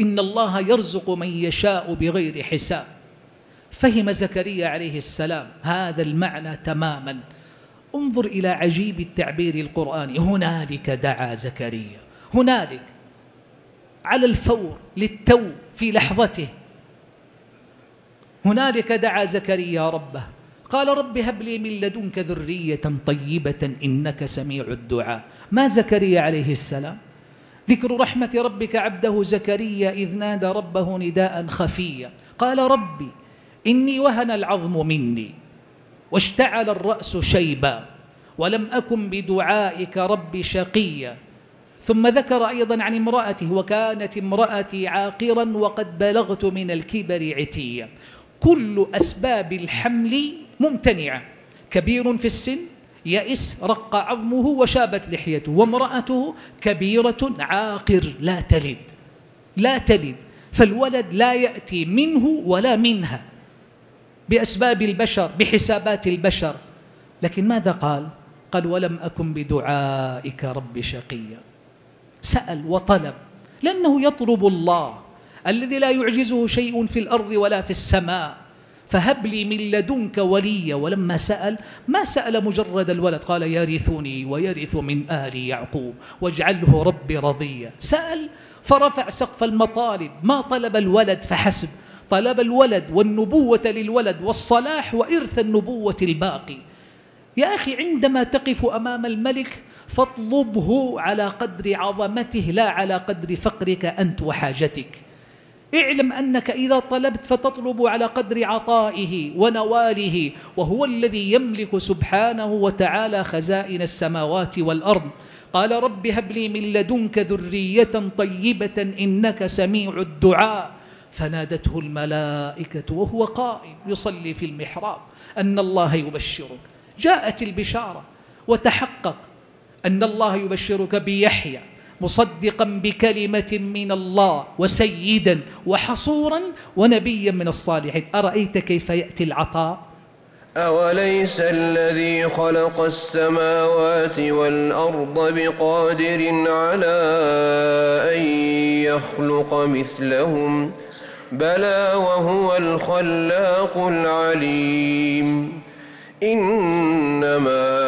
إن الله يرزق من يشاء بغير حساب. فهم زكريا عليه السلام هذا المعنى تماما. انظر إلى عجيب التعبير القرآني. هنالك دعا زكريا. هنالك على الفور للتو في لحظته. هنالك دعا زكريا ربه. قال رب هب لي من لدنك ذرية طيبة إنك سميع الدعاء. ما زكريا عليه السلام؟ ذكر رحمة ربك عبده زكريا إذ نادى ربه نداء خفيا. قال ربي إني وهن العظم مني واشتعل الرأس شيبا ولم أكن بدعائك رب شقيا. ثم ذكر أيضا عن امرأته وكانت امرأتي عاقرا وقد بلغت من الكبر عتيا. كل أسباب الحمل ممتنعة. كبير في السن يئس رق عظمه وشابت لحيته وامرأته كبيرة عاقر لا تلد لا تلد. فالولد لا يأتي منه ولا منها بأسباب البشر بحسابات البشر. لكن ماذا قال؟ قال ولم أكن بدعائك رب شقيا. سأل وطلب لأنه يطلب الله الذي لا يعجزه شيء في الأرض ولا في السماء. فهب لي من لدنك وليا. ولما سأل ما سأل مجرد الولد؟ قال يرثني ويرث من آل يعقوب. واجعله ربي رضيا. سأل فرفع سقف المطالب. ما طلب الولد؟ فحسب. طلب الولد والنبوة للولد والصلاح وإرث النبوة الباقي. يا أخي عندما تقف أمام الملك فاطلبه على قدر عظمته لا على قدر فقرك أنت وحاجتك. اعلم أنك إذا طلبت فتطلب على قدر عطائه ونواله وهو الذي يملك سبحانه وتعالى خزائن السماوات والأرض. قال رب هب لي من لدنك ذرية طيبة إنك سميع الدعاء. فنادته الملائكة وهو قائم يصلي في المحراب. أن الله يبشرك. جاءت البشارة وتحقق. أن الله يبشرك بيحيى. مصدقا بكلمة من الله وسيدا وحصورا ونبيا من الصالحين. أرأيت كيف يأتي العطاء؟ أوليس الذي خلق السماوات والأرض بقادر على أن يخلق مثلهم؟ بلى وهو الخلاق العليم. إنما